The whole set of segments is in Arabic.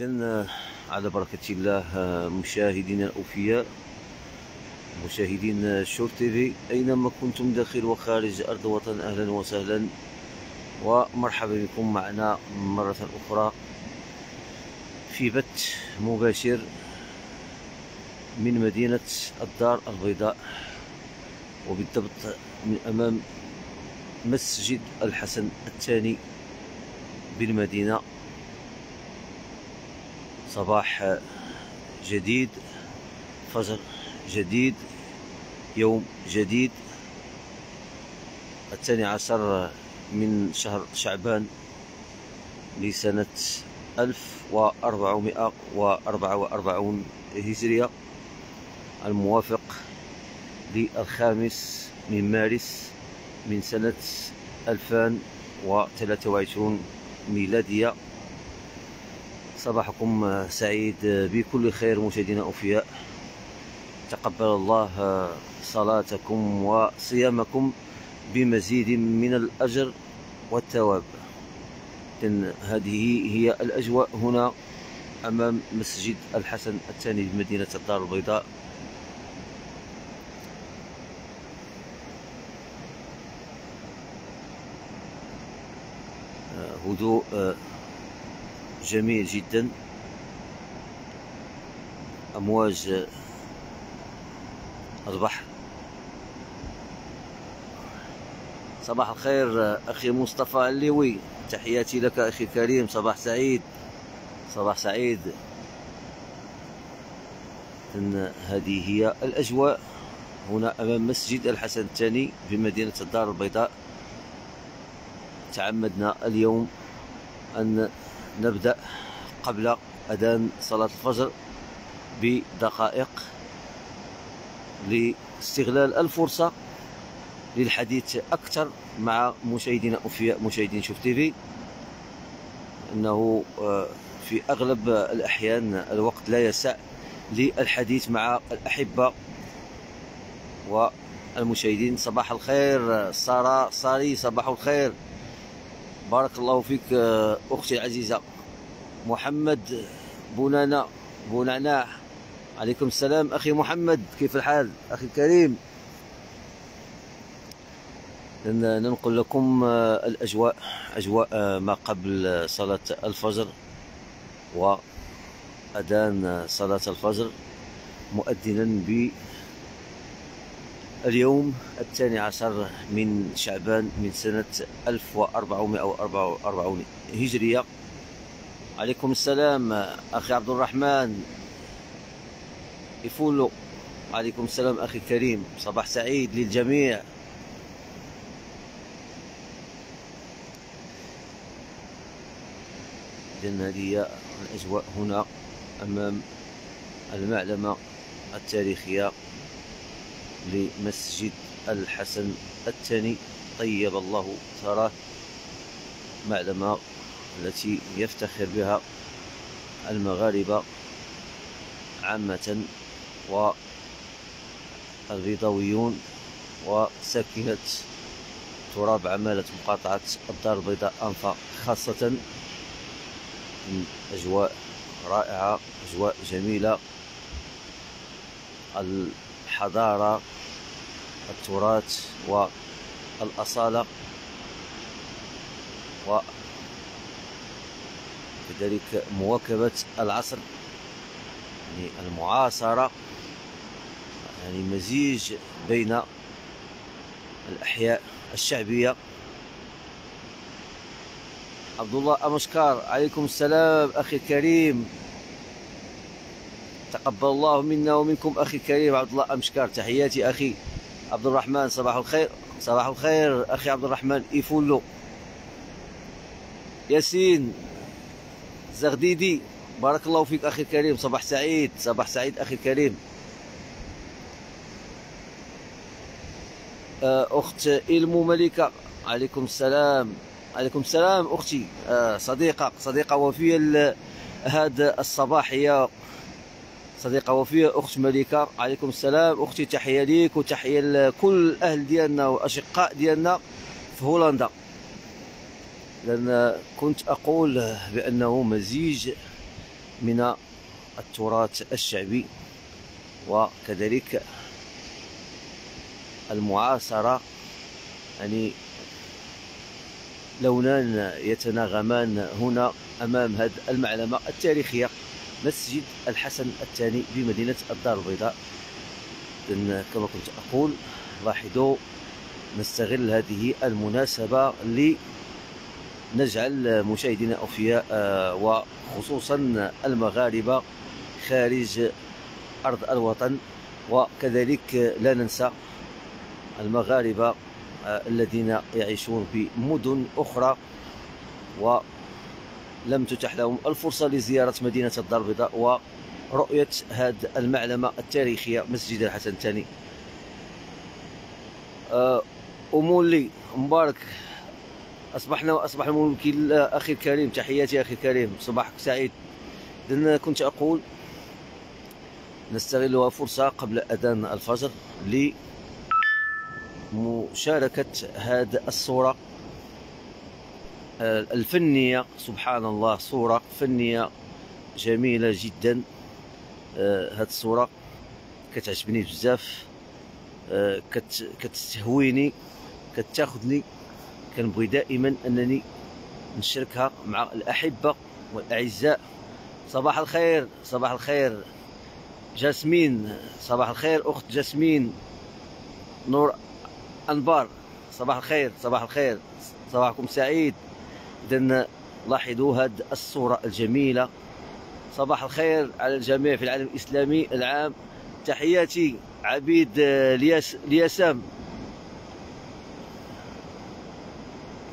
إذا على بركة الله مشاهدينا الأوفياء مشاهدين شور تيفي أينما كنتم داخل وخارج أرض الوطن أهلا وسهلا ومرحبا بكم معنا مرة أخرى في بث مباشر من مدينة الدار البيضاء وبالضبط من أمام مسجد الحسن الثاني بالمدينة. صباح جديد فجر جديد يوم جديد. الثاني عشر من شهر شعبان لسنة ألف وأربعمائة وأربعة وأربعون هجرية الموافق للخامس من مارس من سنة ألفان وثلاثة وعشرون ميلادية. صباحكم سعيد بكل خير مشاهدينا أوفياء. تقبل الله صلاتكم وصيامكم بمزيد من الأجر والثواب. هذه هي الأجواء هنا أمام مسجد الحسن الثاني بمدينة الدار البيضاء. هدوء جميل جدا. أمواج البحر. صباح الخير أخي مصطفى الليوي. تحياتي لك أخي الكريم صباح سعيد. صباح سعيد. إن هذه هي الأجواء هنا أمام مسجد الحسن الثاني في مدينة الدار البيضاء. تعمدنا اليوم أن نبدأ قبل أذان صلاة الفجر بدقائق لاستغلال الفرصة للحديث أكثر مع مشاهدينا أوفياء مشاهدين شوف تيفي أنه في أغلب الأحيان الوقت لا يسع للحديث مع الأحبة والمشاهدين. صباح الخير سارة ساري صباح الخير. بارك الله فيك أختي العزيزة محمد بونانا بونعناع عليكم السلام. أخي محمد كيف الحال؟ أخي الكريم. ننقل لكم الأجواء أجواء ما قبل صلاة الفجر وأذان صلاة الفجر مؤذنا ب اليوم الثاني عشر من شعبان من سنة 1444 هجرية. عليكم السلام أخي عبد الرحمن. يفولو عليكم السلام أخي الكريم. صباح سعيد للجميع. إذن هذه الأجواء هنا أمام المعلمة التاريخية. لمسجد الحسن الثاني. طيب الله ثراه معلمة التي يفتخر بها المغاربة عامة والبيضاويون وساكنة تراب عمالة مقاطعة الدار البيضاء أنفا خاصة أجواء رائعة أجواء جميلة. الحضارة التراث والأصالة وكذلك مواكبة العصر يعني المعاصرة يعني مزيج بين الأحياء الشعبية. عبد الله أمشكار عليكم السلام أخي الكريم تقبل الله منا ومنكم أخي الكريم عبد الله أمشكار تحياتي أخي. عبد الرحمن صباح الخير. صباح الخير أخي عبد الرحمن إيفولو. ياسين زغديدي. بارك الله فيك أخي الكريم. صباح سعيد صباح سعيد أخي الكريم. أخت إلمو ملكة عليكم السلام. عليكم السلام أختي. صديقة صديقة وفية هذا الصباح هي صديقة وفية أخت ملكة عليكم السلام. أختي تحية ليك وتحية لكل الأهل ديالنا وأشقاء ديالنا في هولندا. لأن كنت أقول بأنه مزيج من التراث الشعبي وكذلك المعاصرة يعني لونان يتناغمان هنا أمام هذه المعلمة التاريخية. مسجد الحسن الثاني بمدينة الدار البيضاء. كما كنت أقول لاحظوا نستغل هذه المناسبة لنجعل مشاهدينا أوفياء آه، وخصوصا المغاربة خارج أرض الوطن. وكذلك لا ننسى المغاربة آه، الذين يعيشون في مدن أخرى. ولم تتح لهم الفرصة لزيارة مدينة الدار البيضاء ورؤية هذه المعلمة التاريخية مسجد الحسن الثاني. آه، أمولي مبارك. أصبحنا وأصبح الممكن أخي الكريم. تحياتي أخي الكريم. صباحك سعيد. إذن كنت أقول نستغلها فرصة قبل أذان الفجر لمشاركة هذه الصورة. الفنية سبحان الله صورة فنية جميلة جدا. هذه الصورة كتعجبني بزاف. كتستهويني كتاخذني كنبغي دائما أنني نشاركها مع الأحبة والأعزاء. صباح الخير صباح الخير. جاسمين صباح الخير. أخت جاسمين. نور أنبار صباح الخير صباح الخير. صباحكم سعيد. اذا لاحظوا هذه الصورة الجميلة. صباح الخير على الجميع في العالم الإسلامي العام. تحياتي عبيد الياس الياسام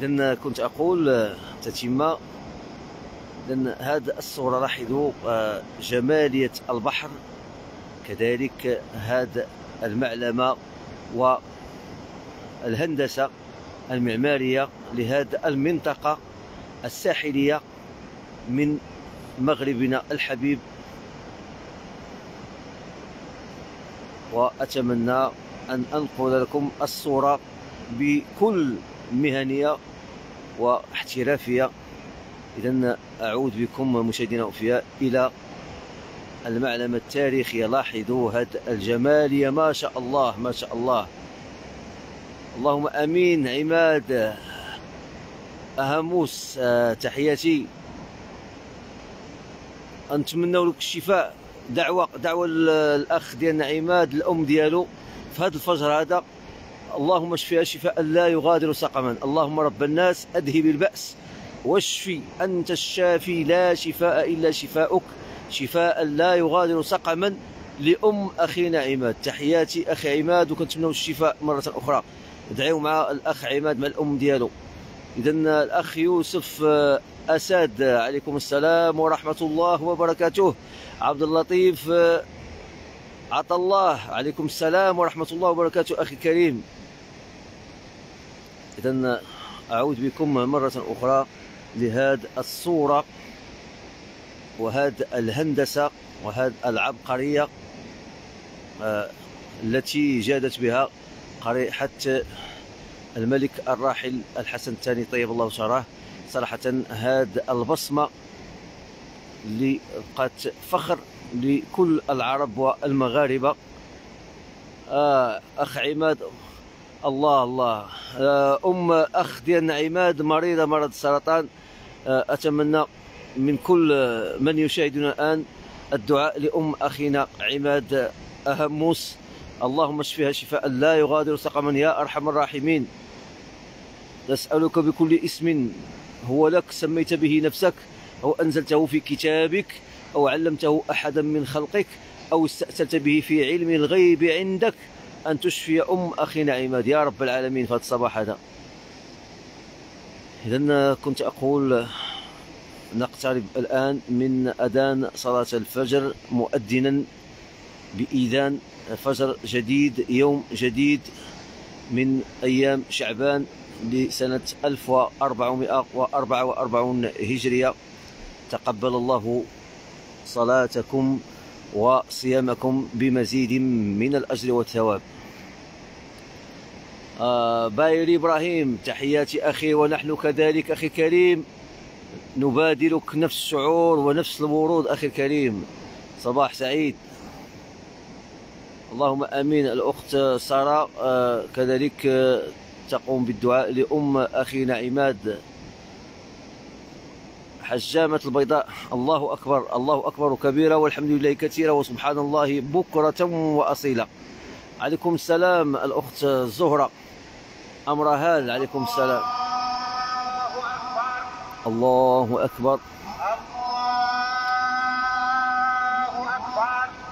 لأن كنت أقول تتمة. لأن هذا الصورة لاحظوا آه، جمالية البحر. كذلك هذا المعلمة والهندسة المعمارية لهذه المنطقة. الساحلية من مغربنا الحبيب. وأتمنى أن أنقل لكم الصورة بكل مهنية واحترافية. إذا أعود بكم مشاهدينا الأوفياء إلى المعلم التاريخي لاحظوا هذا الجمال. ما شاء الله ما شاء الله. اللهم آمين. عماد اهموس آه، تحياتي. نتمنى لك الشفاء. دعوة دعوة الأخ ديالنا عماد الأم ديالو. في هذا الفجر هذا اللهم اشفها شفاء لا يغادر سقما. اللهم رب الناس أذهب البأس. واشفي أنت الشافي لا شفاء إلا شفاؤك. شفاء لا يغادر سقما لأم اخينا عماد تحياتي أخي عماد وكنتمنوا الشفاء مرة أخرى. ادعيو مع الأخ عماد مع الأم ديالو. اذا الأخ يوسف آه، اسد عليكم السلام ورحمة الله وبركاته. عبد اللطيف آه، عطى الله عليكم السلام ورحمة الله وبركاته أخي الكريم. اذا أعود بكم مرة أخرى لهذه الصورة وهذه الهندسة وهذه العبقرية آه، التي جادت بها قريحة الملك الراحل الحسن الثاني. طيب الله شراه صراحة هذه البصمة اللي بقات فخر لكل العرب والمغاربة. آه أخ عماد الله الله. آه، أم أخ ديالنا عماد مريضة مرض السرطان. آه، أتمنى من كل من يشاهدنا الآن الدعاء لأم أخينا عماد أهموس. اللهم اشفها شفاء. لا يغادر سقما يا أرحم الراحمين. نسألك بكل اسم هو لك سميت به نفسك أو أنزلته في كتابك أو علمته أحدا من خلقك أو استأثرت به في علم الغيب عندك. أن تشفي أم أخينا عماد يا رب العالمين في هذا الصباح هذا. إذا كنت أقول نقترب الآن من أذان صلاة الفجر مؤذنا. بإذان فجر جديد يوم جديد من أيام شعبان لسنة 1444 هجرية. تقبل الله صلاتكم وصيامكم بمزيد من الأجر والثواب. آه بايري إبراهيم تحياتي أخي ونحن كذلك أخي كريم. نبادلك نفس الشعور ونفس الورود أخي الكريم. صباح سعيد. اللهم آمين. الأخت سارة آه، كذلك آه، تقوم بالدعاء لأم اخينا عماد حجامة البيضاء. الله أكبر الله أكبر كبيرة والحمد لله كثيرة وسبحان الله بكرة وأصيلة عليكم السلام الأخت زهرة. أمرهان عليكم السلام. الله أكبر.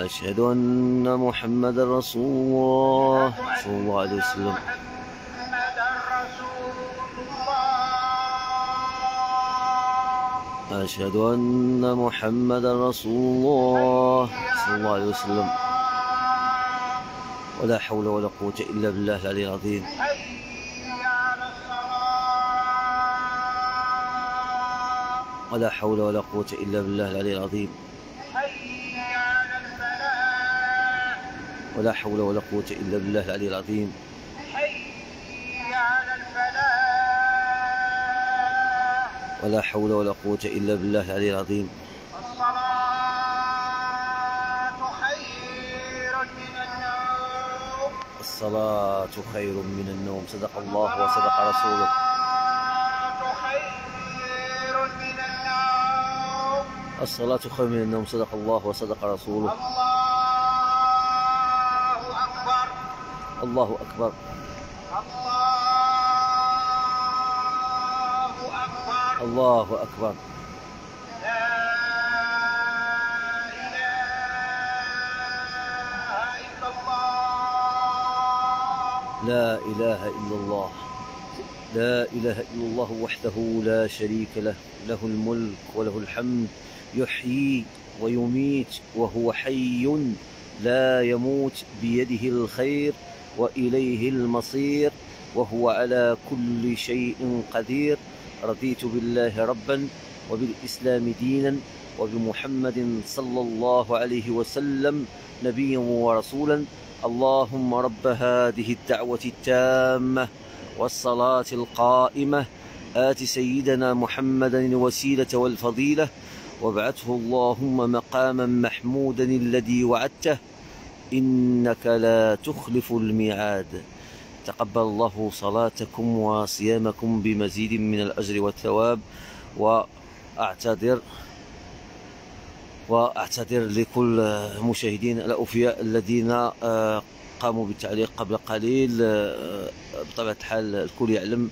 محمد رسول الله أشهد أن محمد رسول الله صلى الله عليه وسلم. أشهد أن محمد رسول الله صلى الله عليه وسلم. ولا حول ولا قوة إلا بالله العلي العظيم. ولا حول ولا قوة إلا بالله العلي العظيم. ولا حول ولا قوة إلا بالله العلي العظيم. حي على الفلاح ولا حول ولا قوة إلا بالله العلي العظيم. الصلاة خير من النوم. الصلاة خير من النوم صدق الله وصدق رسوله. الصلاة خير من النوم. صدق الله وصدق رسوله. الله الله أكبر. الله أكبر. لا إله إلا الله. لا إله إلا الله وحده لا شريك له. له الملك وله الحمد. يحيي ويميت وهو حي. لا يموت بيده الخير. وإليه المصير وهو على كل شيء قدير. رضيت بالله ربا وبالإسلام دينا وبمحمد صلى الله عليه وسلم نبيا ورسولا. اللهم رب هذه الدعوة التامة والصلاة القائمة. آت سيدنا محمدا الوسيلة والفضيلة. وابعثه اللهم مقاما محمودا الذي وعدته. إنك لا تخلف الميعاد. تقبل الله صلاتكم وصيامكم بمزيد من الأجر والثواب وأعتذر وأعتذر لكل مشاهدين الأوفياء الذين آه، قاموا بالتعليق قبل قليل آه، بطبيعة الحال الكل يعلم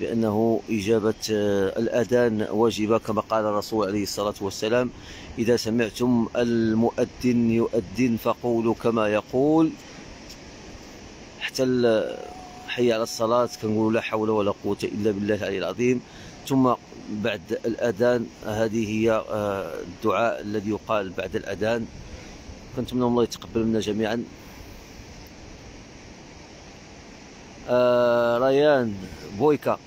بأنه إجابة آه، الأذان واجبه كما قال الرسول عليه الصلاة والسلام إذا سمعتم المؤذن يؤذن فقولوا كما يقول. حتى ال- حي على الصلاة كنقولوا لا حول ولا قوة إلا بالله العلي العظيم. ثم بعد الأذان هذه هي آه، الدعاء الذي يقال بعد الأذان. كنتمنى الله يتقبل منا جميعا. آه، ريان بويكا.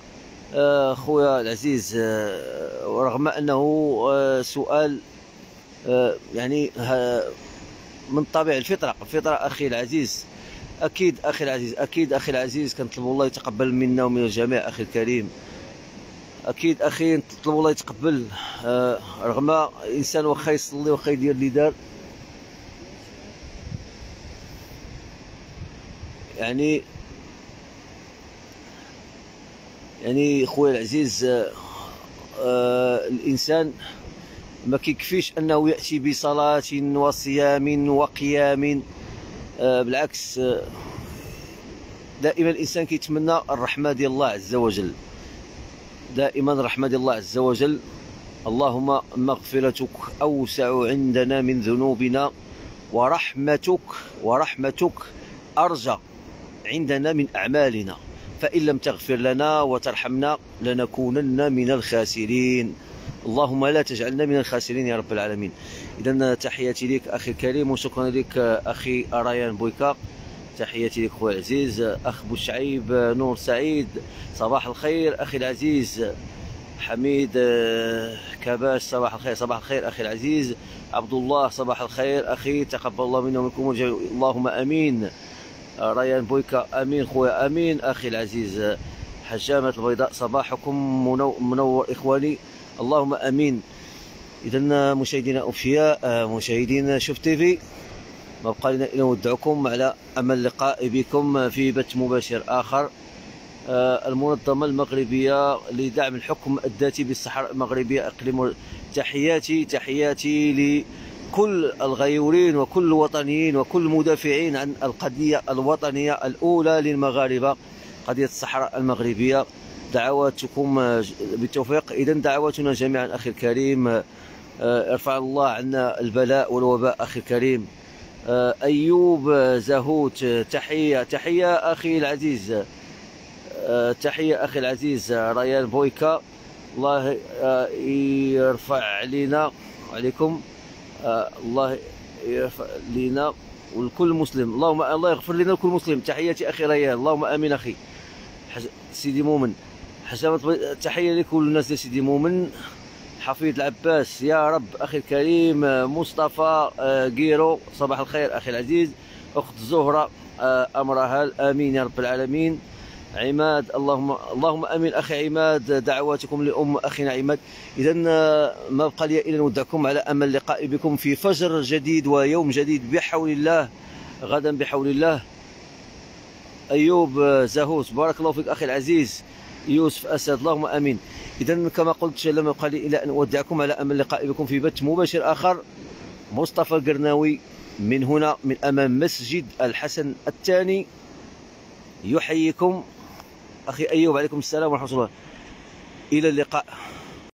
آه، خويا العزيز آه، ورغم أنه آه، سؤال يعني من طبيعة الفطرة. الفطرة أخي العزيز. أكيد أخي العزيز أكيد أخي العزيز كنطلب الله يتقبل منا ومن الجميع أخي الكريم. أكيد أخي نطلب الله يتقبل. رغم إنسان واخا يصلي واخا يدير اللي دار. يعني يعني خويا العزيز آه آه الإنسان ما كيكفيش أنه يأتي بصلاة وصيام وقيام آه بالعكس آه دائما الإنسان كيتمنى الرحمة ديال الله عز وجل. دائما رحمة الله عز وجل. اللهم مغفرتك أوسع عندنا من ذنوبنا ورحمتك ورحمتك أرجى عندنا من أعمالنا. فإن لم تغفر لنا وترحمنا لنكونن من الخاسرين. اللهم لا تجعلنا من الخاسرين يا رب العالمين. إذا تحياتي لك أخي الكريم وشكرا لك أخي ريان بويكا. تحياتي لك خويا العزيز أخ بوشعيب نور سعيد صباح الخير أخي العزيز. حميد آه، كباش صباح الخير صباح الخير أخي العزيز. عبد الله صباح الخير أخي تقبل الله منا ومنكم اللهم أمين. ريان بويكا أمين خويا أمين أخي العزيز حجامة البيضاء صباحكم منور إخواني. اللهم أمين. اذا مشاهدينا أوفياء مشاهدين شوف تيفي ما بقى لنا إلا نودعكم على أمل اللقاء بكم في بث مباشر آخر. المنظمة المغربية لدعم الحكم الذاتي بالصحراء المغربية اقليم تحياتي تحياتي كل الغيورين وكل الوطنيين وكل المدافعين عن القضية الوطنية الأولى للمغاربة قضية الصحراء المغربية. دعواتكم بالتوفيق. إذا دعواتنا جميعا أخي الكريم آه، ارفع الله عنا البلاء والوباء أخي الكريم. آه، أيوب زهوت تحية تحية أخي العزيز. آه، تحية أخي العزيز ريان بويكا. الله يرفع علينا عليكم آه الله يرفع لنا ولكل مسلم. اللهم الله يغفر لنا لكل مسلم. تحياتي أخي ريان اللهم آمين أخي. سيدي مؤمن. حسامة تحية لكل الناس يا سيدي مؤمن. حفيظ العباس يا رب أخي الكريم مصطفى قيرو آه، صباح الخير أخي العزيز. أخت زهرة آه، أمرها آمين يا رب العالمين. عماد اللهم اللهم أمين أخي عماد دعواتكم لأم أخينا عماد. اذا ما بقى لي إلا نودعكم على أمل اللقاء بكم في فجر جديد ويوم جديد بحول الله غدا بحول الله. أيوب زهوس بارك الله فيك أخي العزيز. يوسف أسد اللهم أمين. اذا كما قلت لم يبقى لي إلا أن أودعكم على أمل اللقاء بكم في بث مباشر آخر مصطفى القرناوي. من هنا من أمام مسجد الحسن الثاني يحييكم. أخي أيوب عليكم السلام ورحمة الله. إلى اللقاء.